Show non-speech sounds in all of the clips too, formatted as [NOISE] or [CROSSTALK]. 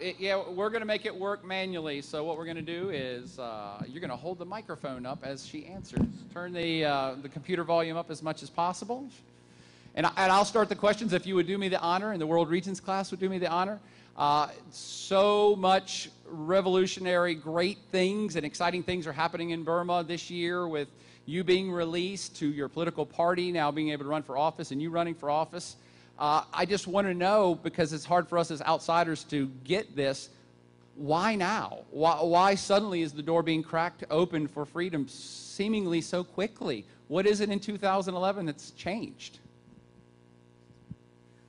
It, yeah, we're going to make it work manually. So what we're going to do is uh, you're going to hold the microphone up as she answers. Turn the, uh, the computer volume up as much as possible. And, and I'll start the questions if you would do me the honor, and the World Regions class would do me the honor. Uh, so much revolutionary, great things and exciting things are happening in Burma this year with you being released to your political party now being able to run for office and you running for office. Uh, I just want to know, because it's hard for us as outsiders to get this, why now? Why, why suddenly is the door being cracked open for freedom seemingly so quickly? What is it in 2011 that's changed?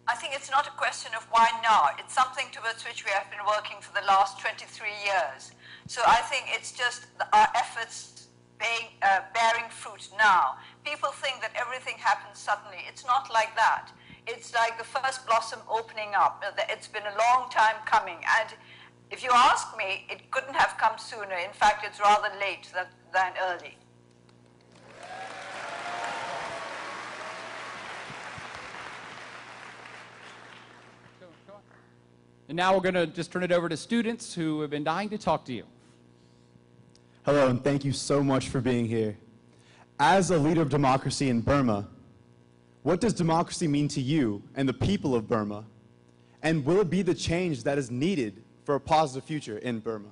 I think it's not a question of why now. It's something towards which we have been working for the last 23 years. So I think it's just our efforts being, uh, bearing fruit now. People think that everything happens suddenly. It's not like that it's like the first blossom opening up. It's been a long time coming. And if you ask me, it couldn't have come sooner. In fact, it's rather late than, than early. And now we're going to just turn it over to students who have been dying to talk to you. Hello, and thank you so much for being here. As a leader of democracy in Burma, what does democracy mean to you and the people of Burma? And will it be the change that is needed for a positive future in Burma?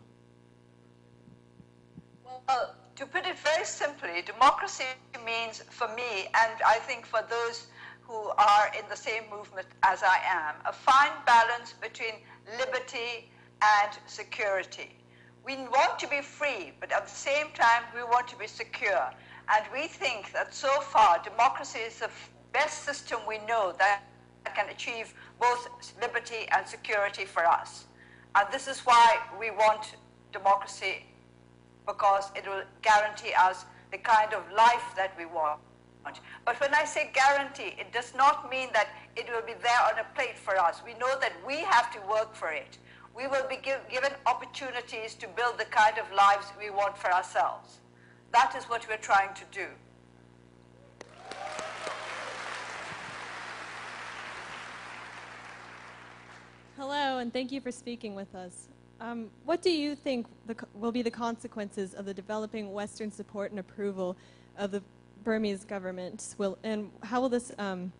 Well, to put it very simply, democracy means for me, and I think for those who are in the same movement as I am, a fine balance between liberty and security. We want to be free, but at the same time, we want to be secure. And we think that so far, democracy is the best system we know that can achieve both liberty and security for us. And this is why we want democracy, because it will guarantee us the kind of life that we want. But when I say guarantee, it does not mean that it will be there on a plate for us. We know that we have to work for it. We will be give, given opportunities to build the kind of lives we want for ourselves. That is what we're trying to do. Hello, and thank you for speaking with us. Um, what do you think the, will be the consequences of the developing Western support and approval of the Burmese government? Will, and how will this, um,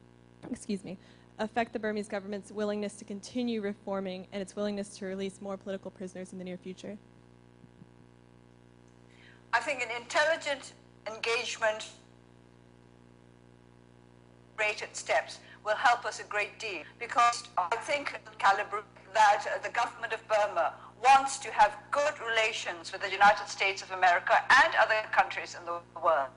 excuse me, affect the Burmese government's willingness to continue reforming and its willingness to release more political prisoners in the near future? I think an intelligent engagement rated steps will help us a great deal because I think that uh, the government of Burma wants to have good relations with the United States of America and other countries in the world.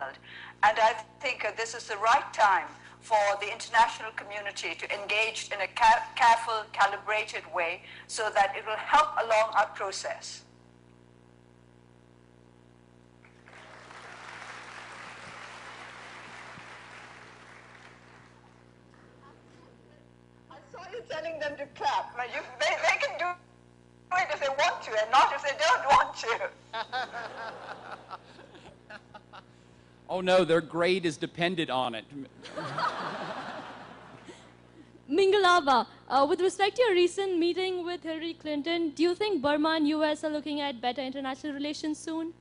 And I think uh, this is the right time for the international community to engage in a careful, calibrated way so that it will help along our process. Telling them to clap. You, they, they can do it if they want to and not if they don't want to. [LAUGHS] oh no, their grade is dependent on it. [LAUGHS] Mingalava, uh, with respect to your recent meeting with Hillary Clinton, do you think Burma and US are looking at better international relations soon?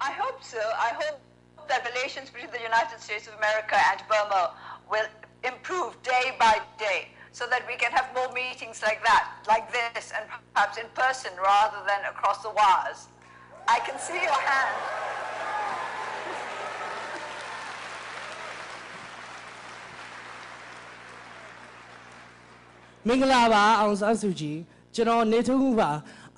I hope so. I hope that relations between the United States of America and Burma will improve day by day so that we can have more meetings like that, like this, and perhaps in person rather than across the wires. I can see your hand. [LAUGHS]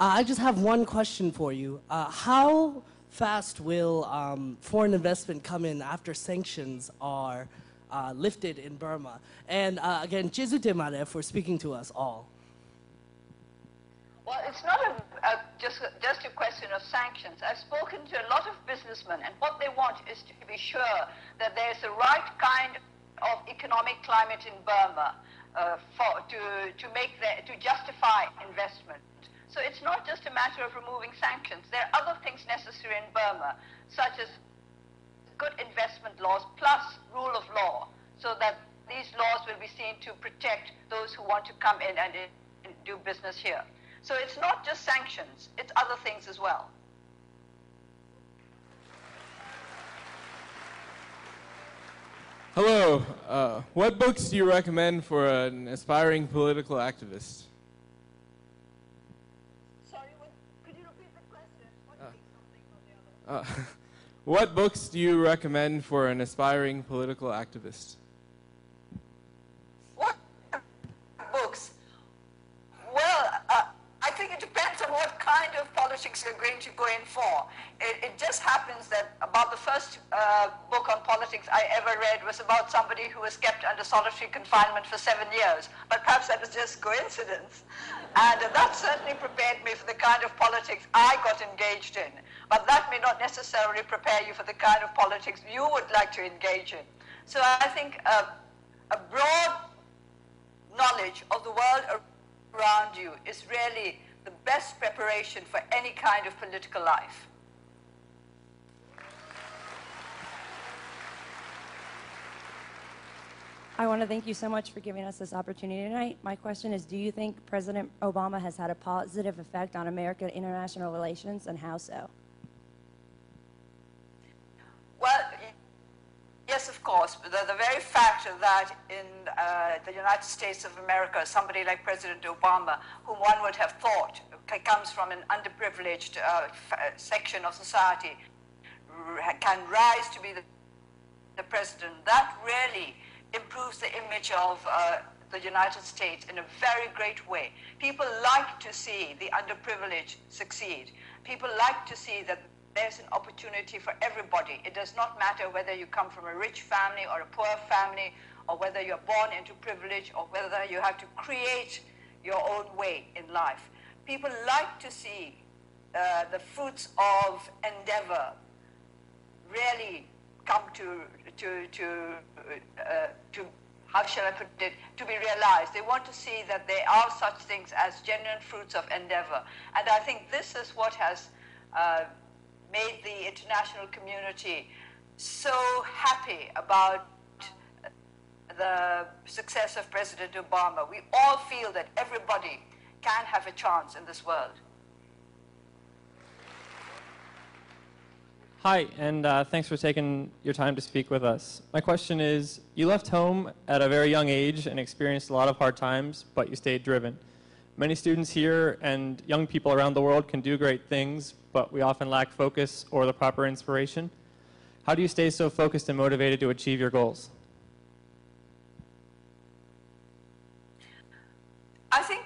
I just have one question for you. Uh, how fast will um, foreign investment come in after sanctions are uh, lifted in Burma. And uh, again, Jesu Temare for speaking to us all. Well, it's not a, a, just, just a question of sanctions. I've spoken to a lot of businessmen, and what they want is to be sure that there's the right kind of economic climate in Burma uh, for, to, to, make the, to justify investment. So it's not just a matter of removing sanctions. There are other things necessary in Burma, such as good investment laws plus rule of law so that these laws will be seen to protect those who want to come in and, and do business here. So it's not just sanctions, it's other things as well. Hello. Uh, what books do you recommend for an aspiring political activist? Sorry, what, could you repeat the question? What Uh, something or the other? Uh, [LAUGHS] what books do you recommend for an aspiring political activist? What books? Well, uh, I think it depends on what kind of politics you're going to go in for. It, it just happens that about the first uh, book on politics I ever read was about somebody who was kept under solitary confinement for seven years. But perhaps that was just coincidence. And uh, that certainly prepared me for the kind of politics I got engaged in. But that may not necessarily prepare you for the kind of politics you would like to engage in. So I think uh, a broad knowledge of the world around you is really the best preparation for any kind of political life. I want to thank you so much for giving us this opportunity tonight. My question is Do you think President Obama has had a positive effect on American international relations, and how so? Well, y- yes, of course. The, the very fact that in uh, the United States of America, somebody like President Obama, whom one would have thought comes from an underprivileged uh, uh, section of society, can rise to be the, the president, that really improves the image of uh, the United States in a very great way. People like to see the underprivileged succeed. People like to see that there's an opportunity for everybody. It does not matter whether you come from a rich family or a poor family, or whether you're born into privilege, or whether you have to create your own way in life. People like to see uh, the fruits of endeavor really come to to to uh, to how shall I put it to be realized. They want to see that there are such things as genuine fruits of endeavor, and I think this is what has uh, made the international community so happy about the success of President Obama. We all feel that everybody can have a chance in this world. Hi, and uh, thanks for taking your time to speak with us. My question is You left home at a very young age and experienced a lot of hard times, but you stayed driven. Many students here and young people around the world can do great things, but we often lack focus or the proper inspiration. How do you stay so focused and motivated to achieve your goals? I think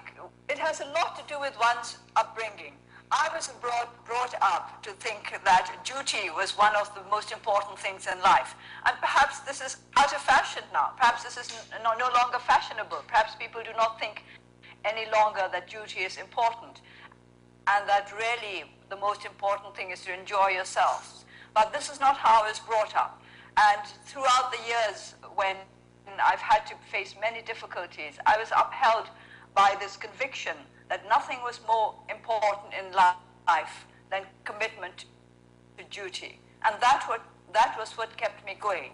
it has a lot to do with one's upbringing. I was brought, brought up to think that duty was one of the most important things in life. And perhaps this is out of fashion now. Perhaps this is no, no longer fashionable. Perhaps people do not think any longer that duty is important and that really the most important thing is to enjoy yourselves. But this is not how I was brought up. And throughout the years when I've had to face many difficulties, I was upheld by this conviction that nothing was more important in life than commitment to duty. And that, what, that was what kept me going.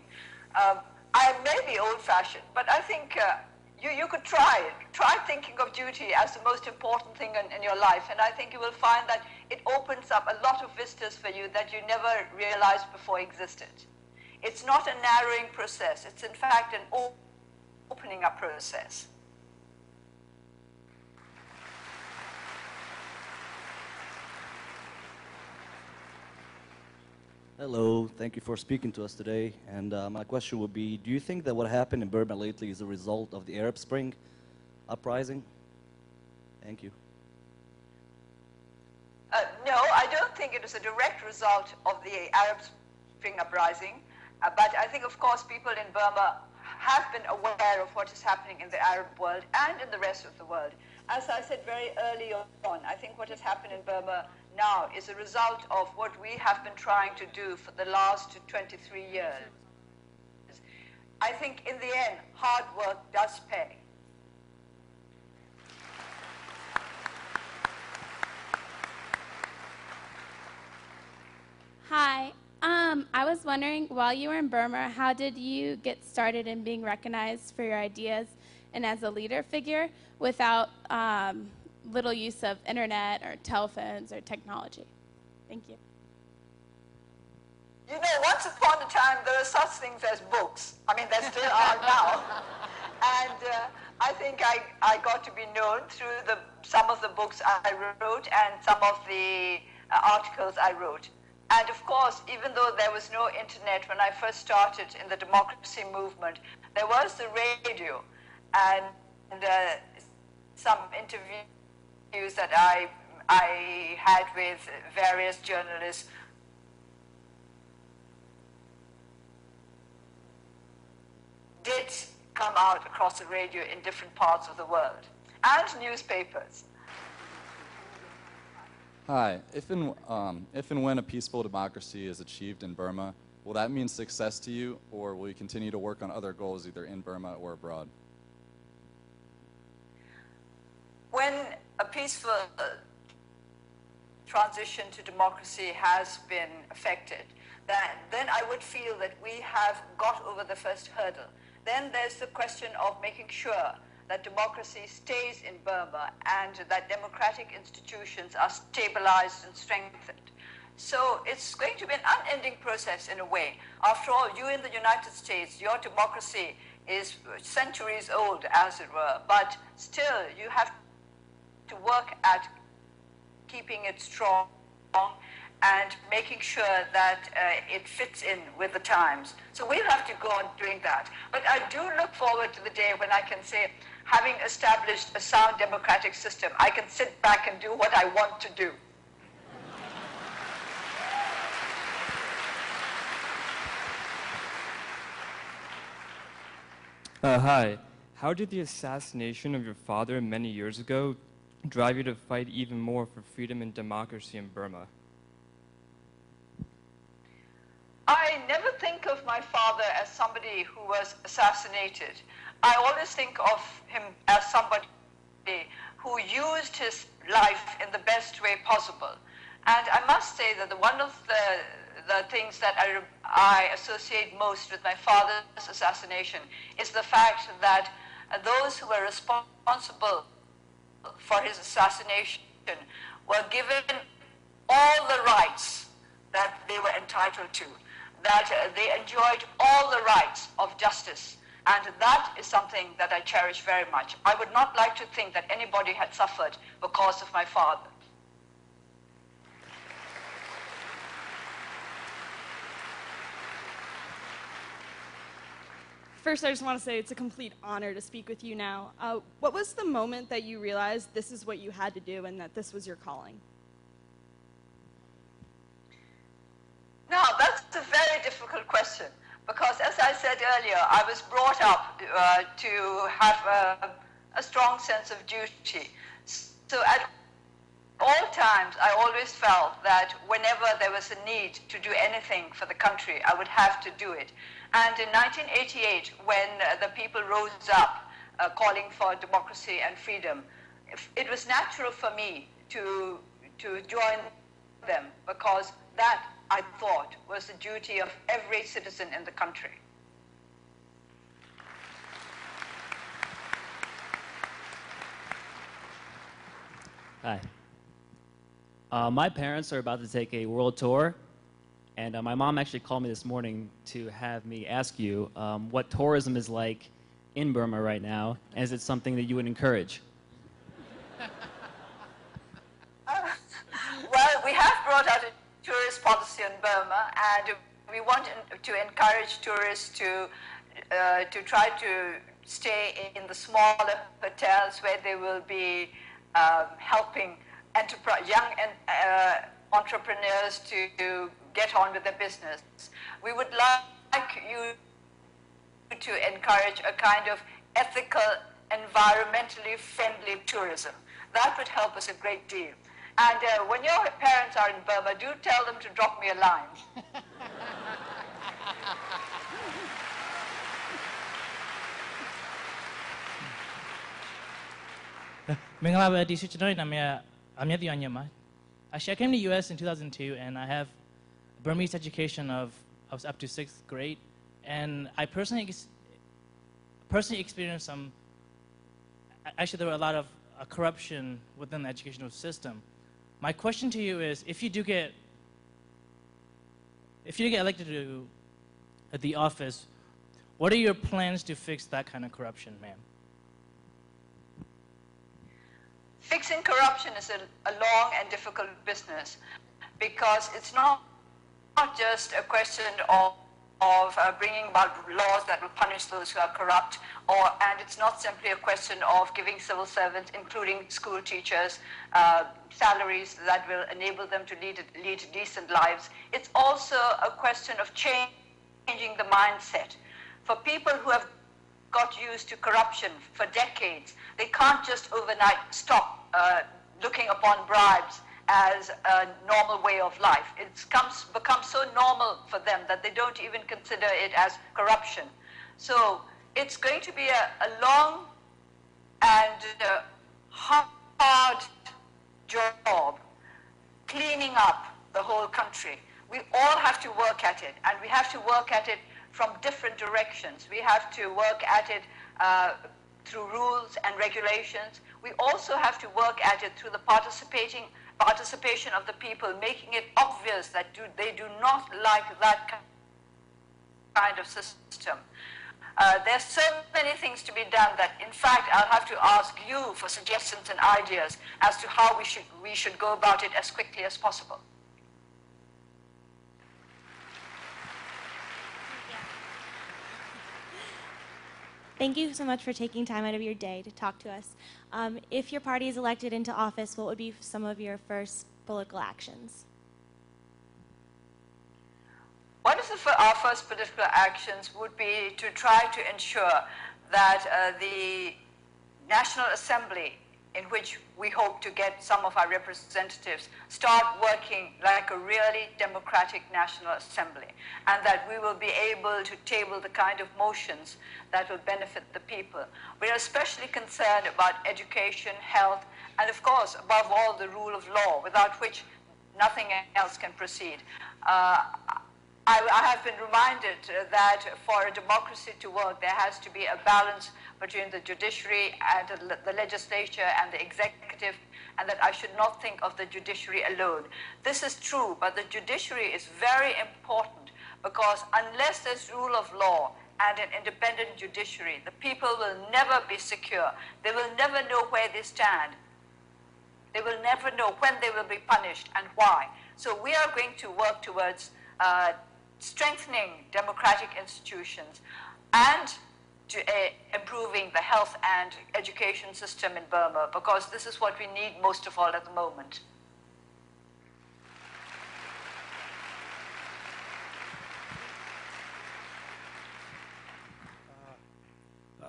Um, I may be old-fashioned, but I think uh, you, you could try it. Try thinking of duty as the most important thing in, in your life, and I think you will find that it opens up a lot of vistas for you that you never realized before existed. It's not a narrowing process. It's in fact an opening up process. Hello, thank you for speaking to us today. And uh, my question would be Do you think that what happened in Burma lately is a result of the Arab Spring uprising? Thank you. Uh, no, I don't think it is a direct result of the Arab Spring uprising. Uh, but I think, of course, people in Burma have been aware of what is happening in the Arab world and in the rest of the world. As I said very early on, I think what has happened in Burma now is a result of what we have been trying to do for the last 23 years. I think in the end, hard work does pay. Hi. Um, I was wondering, while you were in Burma, how did you get started in being recognized for your ideas and as a leader figure without um, little use of internet or telephones or technology? Thank you. You know, once upon a time, there were such things as books. I mean, there still are [LAUGHS] now. And uh, I think I, I got to be known through the, some of the books I wrote and some of the uh, articles I wrote. And of course, even though there was no internet when I first started in the democracy movement, there was the radio and, and uh, some interviews that I, I had with various journalists did come out across the radio in different parts of the world, and newspapers. Hi. If and, um, if and when a peaceful democracy is achieved in Burma, will that mean success to you, or will you continue to work on other goals either in Burma or abroad? When a peaceful uh, transition to democracy has been affected, then, then I would feel that we have got over the first hurdle. Then there's the question of making sure that democracy stays in Burma and that democratic institutions are stabilized and strengthened. So it's going to be an unending process in a way. After all, you in the United States, your democracy is centuries old, as it were, but still you have to work at keeping it strong and making sure that uh, it fits in with the times. So we'll have to go on doing that. But I do look forward to the day when I can say, having established a sound democratic system, I can sit back and do what I want to do. Uh, hi. How did the assassination of your father many years ago drive you to fight even more for freedom and democracy in Burma? I never think of my father as somebody who was assassinated. I always think of him as somebody who used his life in the best way possible. And I must say that the, one of the, the things that I, I associate most with my father's assassination is the fact that those who were responsible for his assassination were given all the rights that they were entitled to, that they enjoyed all the rights of justice. And that is something that I cherish very much. I would not like to think that anybody had suffered because of my father. First, I just want to say it's a complete honor to speak with you now. Uh, what was the moment that you realized this is what you had to do and that this was your calling? Now, that's a very difficult question because, as I said earlier, I was brought up uh, to have a, a strong sense of duty. So at all times, I always felt that whenever there was a need to do anything for the country, I would have to do it. And in 1988, when uh, the people rose up uh, calling for democracy and freedom, it was natural for me to, to join them because that, I thought, was the duty of every citizen in the country. Hi. Uh, my parents are about to take a world tour, and uh, my mom actually called me this morning to have me ask you um, what tourism is like in Burma right now, is it something that you would encourage? [LAUGHS] Uh, well, we have brought out a tourist policy in Burma, and we want to encourage tourists to, uh, to try to stay in the smaller hotels where they will be um, helping young uh, entrepreneurs to, to get on with their business. We would like you to encourage a kind of ethical, environmentally friendly tourism. That would help us a great deal. And uh, when your parents are in Burma, do tell them to drop me a line. [LAUGHS] I'm Actually, I came to the US in 2002 and I have Burmese education of was up to sixth grade, and I personally ex- personally experienced some. Actually, there were a lot of uh, corruption within the educational system. My question to you is: If you do get, if you get elected to uh, the office, what are your plans to fix that kind of corruption, ma'am? Fixing corruption is a, a long and difficult business because it's not, not just a question of, of uh, bringing about laws that will punish those who are corrupt, or, and it's not simply a question of giving civil servants, including school teachers, uh, salaries that will enable them to lead, lead decent lives. It's also a question of changing the mindset. For people who have got used to corruption for decades, they can't just overnight stop uh, looking upon bribes as a normal way of life. It's comes, become so normal for them that they don't even consider it as corruption. So it's going to be a, a long and uh, hard job cleaning up the whole country. We all have to work at it, and we have to work at it from different directions. We have to work at it uh, through rules and regulations. We also have to work at it through the participating participation of the people, making it obvious that do, they do not like that kind of system. Uh, there's so many things to be done that, in fact, I'll have to ask you for suggestions and ideas as to how we should, we should go about it as quickly as possible. Thank you so much for taking time out of your day to talk to us. Um, if your party is elected into office, what would be some of your first political actions? One of the, our first political actions would be to try to ensure that uh, the National Assembly in which we hope to get some of our representatives start working like a really democratic National Assembly, and that we will be able to table the kind of motions that will benefit the people. We are especially concerned about education, health, and of course, above all, the rule of law, without which nothing else can proceed. Uh, I, I, have been reminded uh, that for a democracy to work, there has to be a balance between the judiciary and the, the legislature and the executive, and that I should not think of the judiciary alone. This is true, but the judiciary is very important because unless there's rule of law and an independent judiciary, the people will never be secure. They will never know where they stand. They will never know when they will be punished and why. So we are going to work towards uh, strengthening democratic institutions and to uh, improving the health and education system in Burma because this is what we need most of all at the moment.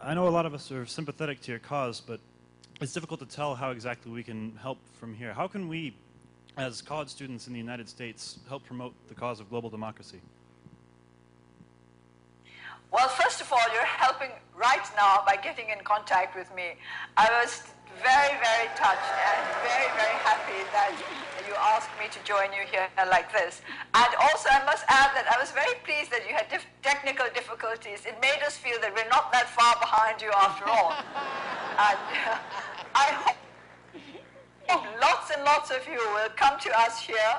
I know a lot of us are sympathetic to your cause, but it's difficult to tell how exactly we can help from here. How can we, as college students in the United States, help promote the cause of global democracy? Well, first of all, you're helping right now by getting in contact with me. I was very, very touched and very, very happy that you asked me to join you here like this. And also, I must add that I was very pleased that you had dif technical difficulties. It made us feel that we're not that far behind you after all. [LAUGHS] and uh, I hope lots and lots of you will come to us here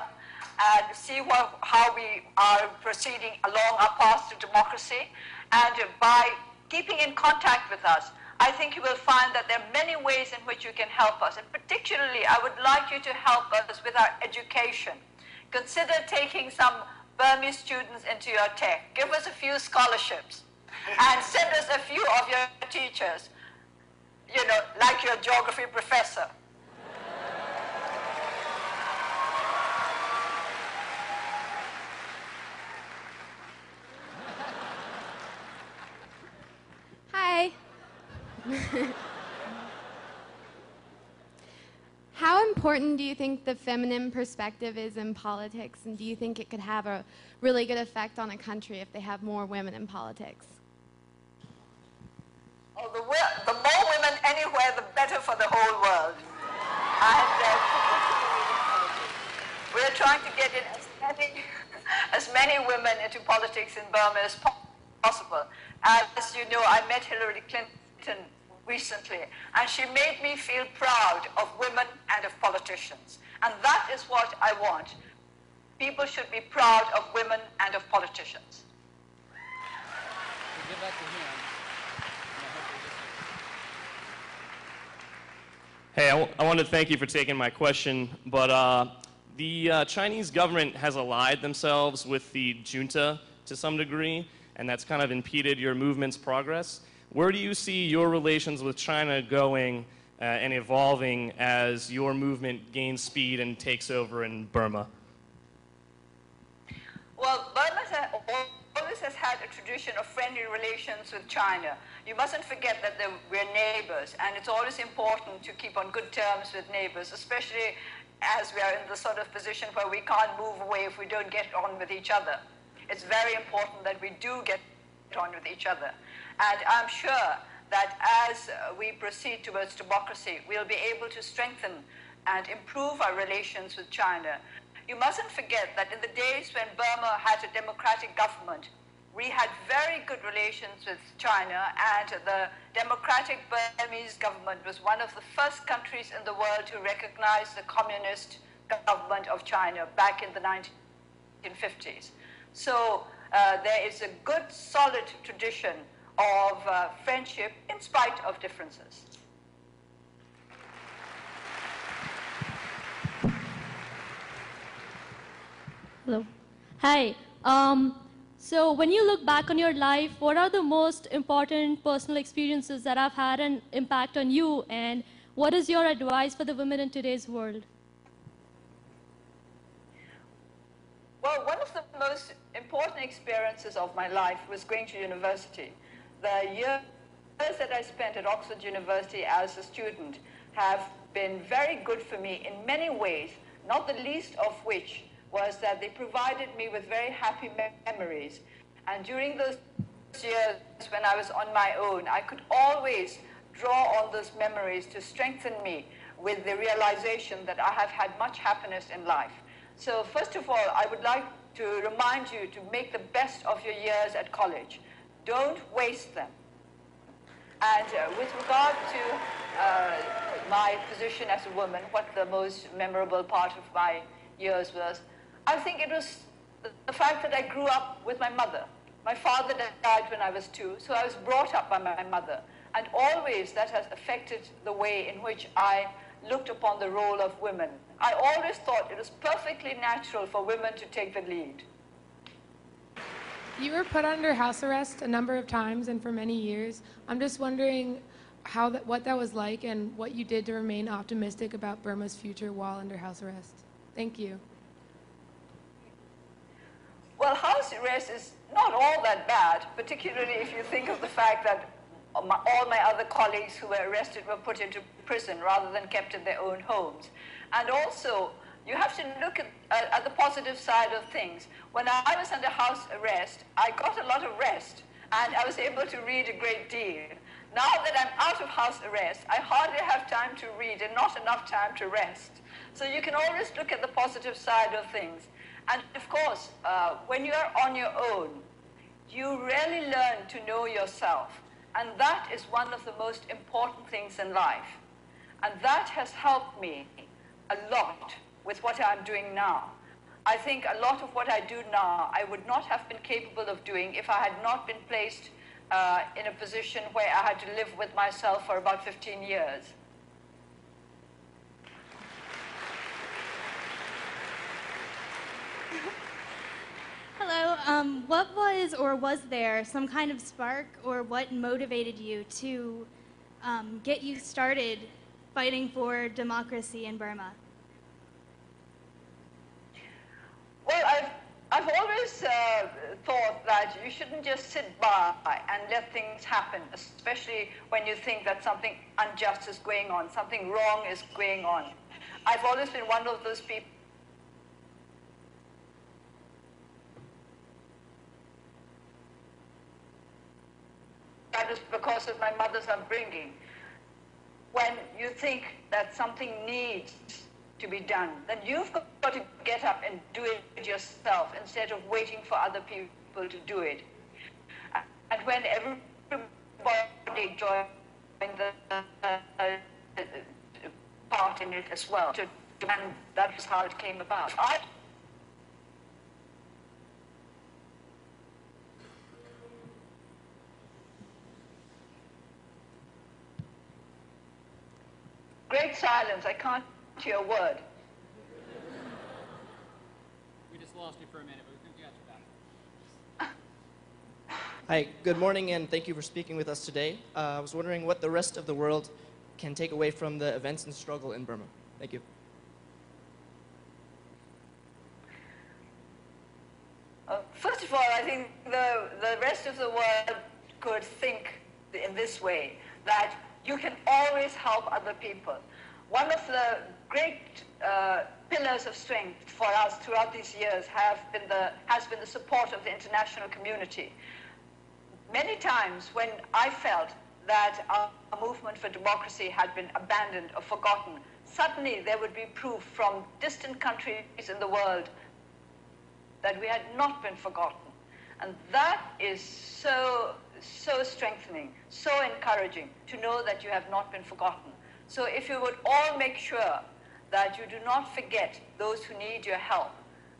and see what, how we are proceeding along our path to democracy. And by keeping in contact with us, I think you will find that there are many ways in which you can help us. And particularly, I would like you to help us with our education. Consider taking some Burmese students into your tech. Give us a few scholarships. And send us a few of your teachers, you know, like your geography professor. Hi. How important do you think the feminine perspective is in politics, and do you think it could have a really good effect on a country if they have more women in politics? Oh, the, the more women anywhere, the better for the whole world. And uh, we're trying to get as many, [LAUGHS] as many women into politics in Burma as possible. As you know, I met Hillary Clinton recently, and she made me feel proud of women and of politicians. And that is what I want. People should be proud of women and of politicians. Hey, I, I wanted to thank you for taking my question, but uh, the uh, Chinese government has allied themselves with the junta to some degree, and that's kind of impeded your movement's progress. Where do you see your relations with China going uh, and evolving as your movement gains speed and takes over in Burma? Well, Burma always has had a tradition of friendly relations with China. You mustn't forget that we're neighbors, and it's always important to keep on good terms with neighbors, especially as we are in the sort of position where we can't move away if we don't get on with each other. It's very important that we do get on with each other. And I'm sure that as we proceed towards democracy, we'll be able to strengthen and improve our relations with China. You mustn't forget that in the days when Burma had a democratic government, we had very good relations with China, and the democratic Burmese government was one of the first countries in the world to recognize the communist government of China back in the 1950s. So uh, there is a good, solid tradition of uh, friendship in spite of differences. Hello. Hi. Um, so when you look back on your life, what are the most important personal experiences that have had an impact on you, and what is your advice for the women in today's world? Well, one of the most important experiences of my life was going to university. The years that I spent at Oxford University as a student have been very good for me in many ways, not the least of which was that they provided me with very happy memories. And during those years when I was on my own, I could always draw on those memories to strengthen me with the realization that I have had much happiness in life. So first of all, I would like to remind you to make the best of your years at college. Don't waste them. And uh, with regard to uh, my position as a woman, what the most memorable part of my years was, I think it was the fact that I grew up with my mother. My father died when I was two, so I was brought up by my mother. And always that has affected the way in which I looked upon the role of women. I always thought it was perfectly natural for women to take the lead. You were put under house arrest a number of times and for many years. I'm just wondering how that, what that was like and what you did to remain optimistic about Burma's future while under house arrest. Thank you. Well, house arrest is not all that bad, particularly if you think of the fact that my, all my other colleagues who were arrested were put into prison rather than kept in their own homes. And also, you have to look at, uh, at the positive side of things. When I was under house arrest, I got a lot of rest, and I was able to read a great deal. Now that I'm out of house arrest, I hardly have time to read and not enough time to rest. So you can always look at the positive side of things. And of course, uh, when you're on your own, you really learn to know yourself. And that is one of the most important things in life. And that has helped me a lot with what I'm doing now. I think a lot of what I do now, I would not have been capable of doing if I had not been placed uh, in a position where I had to live with myself for about 15 years. Hello. Um, what was or was there some kind of spark or what motivated you to um, get you started fighting for democracy in Burma? Well, I've, I've always uh, thought that you shouldn't just sit by and let things happen, especially when you think that something unjust is going on, something wrong is going on. I've always been one of those people that is because of my mother's upbringing. When you think that something needs to be done, then you've got to get up and do it yourself instead of waiting for other people to do it. And when everybody joined the uh, part in it as well, to, and that was how it came about. I, Great silence. I can't hear a word. We just lost you for a minute, but we think you got you back. Hi, good morning, and thank you for speaking with us today. Uh, I was wondering what the rest of the world can take away from the events and struggle in Burma. Thank you. Uh, first of all, I think the, the rest of the world could think in this way, that you can always help other people. One of the great uh, pillars of strength for us throughout these years have been the, has been the support of the international community. Many times when I felt that our movement for democracy had been abandoned or forgotten, suddenly there would be proof from distant countries in the world that we had not been forgotten. And that is so, so strengthening, so encouraging to know that you have not been forgotten. So if you would all make sure that you do not forget those who need your help,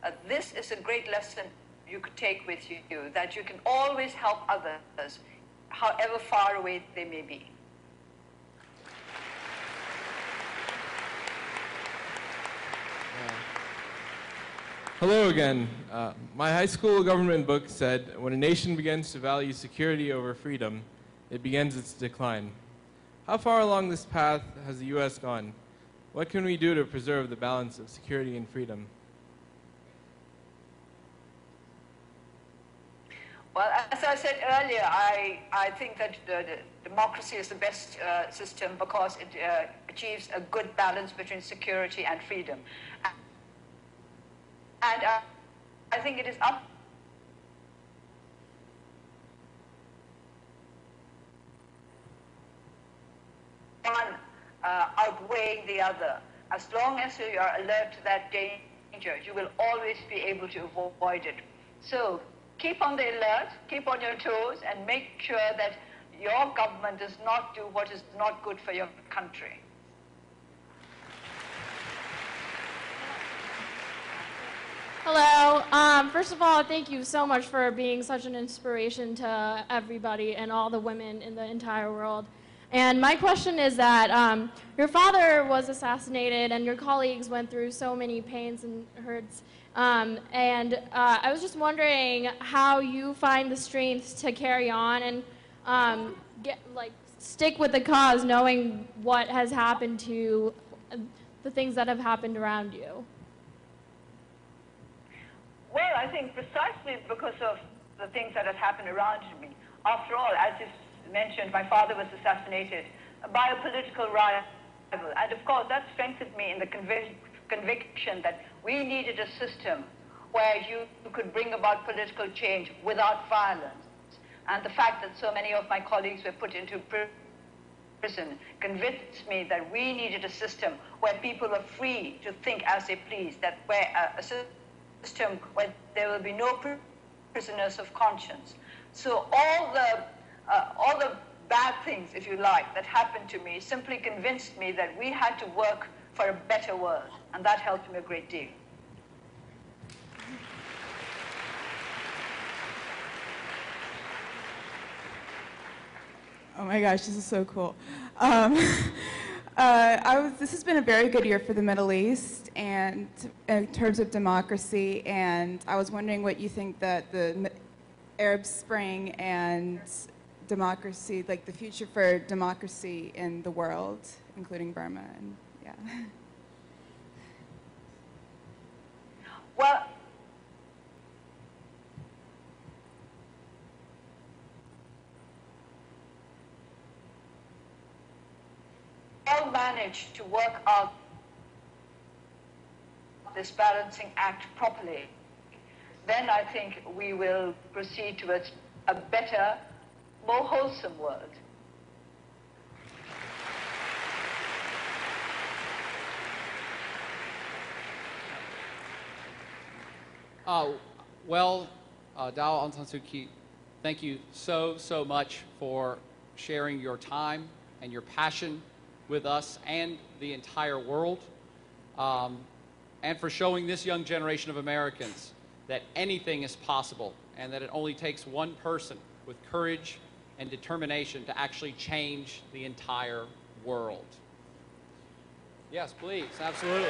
uh, this is a great lesson you could take with you, that you can always help others, however far away they may be. Hello again. Uh, my high school government book said, when a nation begins to value security over freedom, it begins its decline. How far along this path has the U.S. gone? What can we do to preserve the balance of security and freedom? Well, as I said earlier, I, I think that the, the democracy is the best uh, system because it uh, achieves a good balance between security and freedom. And uh, I think it is up one uh, outweighing the other. As long as you are alert to that danger, you will always be able to avoid it. So keep on the alert, keep on your toes, and make sure that your government does not do what is not good for your country. Hello. Um, first of all, thank you so much for being such an inspiration to everybody and all the women in the entire world. And my question is that um, your father was assassinated and your colleagues went through so many pains and hurts. Um, and uh, I was just wondering how you find the strength to carry on and um, get like stick with the cause, knowing what has happened to the things that have happened around you. Well, I think precisely because of the things that have happened around me. After all, as you mentioned, my father was assassinated by a political rival. And of course, that strengthened me in the convic conviction that we needed a system where you could bring about political change without violence. And the fact that so many of my colleagues were put into prison convinced me that we needed a system where people were free to think as they please, that where a system where there will be no prisoners of conscience. So all the uh, all the bad things, if you like, that happened to me simply convinced me that we had to work for a better world, and that helped me a great deal. Oh my gosh, this is so cool. Um, [LAUGHS] uh, I was, this has been a very good year for the Middle East and in terms of democracy, and I was wondering what you think that the Arab Spring and democracy, like the future for democracy in the world, including Burma, and yeah. [LAUGHS] Well, all manage to work out this balancing act properly, then I think we will proceed towards a better more wholesome word. Uh, well, uh, Daw Aung San Suu Kyi, thank you so, so much for sharing your time and your passion with us and the entire world, um, and for showing this young generation of Americans that anything is possible and that it only takes one person with courage and determination to actually change the entire world. Yes, please, absolutely. [LAUGHS]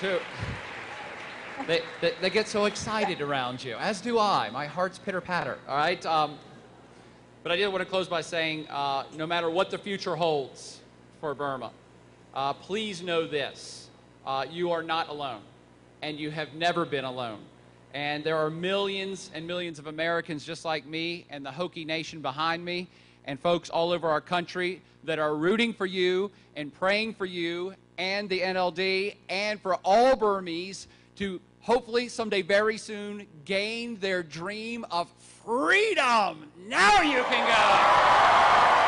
to they, they, they get so excited around you, as do I. My heart's pitter patter, all right? Um, but I did want to close by saying uh, no matter what the future holds for Burma, uh, please know this uh, you are not alone, and you have never been alone. And there are millions and millions of Americans just like me and the Hokie Nation behind me, and folks all over our country that are rooting for you and praying for you and the NLD and for all Burmese to hopefully someday very soon gain their dream of freedom. Now you can go.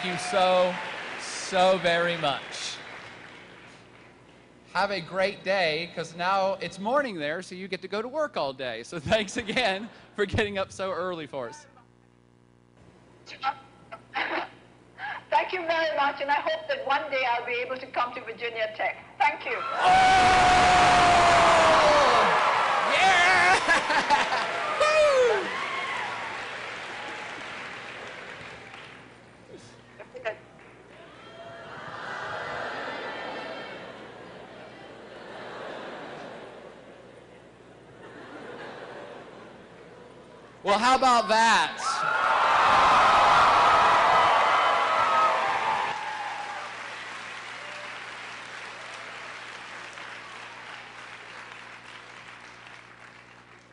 Thank you so, so very much. Have a great day because now it's morning there, so you get to go to work all day. So [LAUGHS] thanks again for getting up so early for us. [LAUGHS] Thank you very much, and I hope that one day I'll be able to come to Virginia Tech. Thank you. Oh! Well, how about that?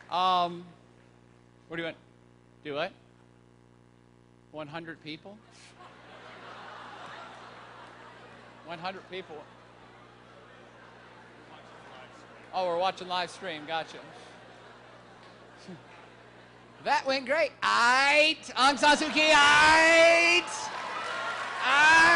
Um, what do you want? Do what? 100 people? 100 people. Oh, we're watching live stream. Gotcha. That went great. Aight. Aung San Suu Kyi, aight. Aight.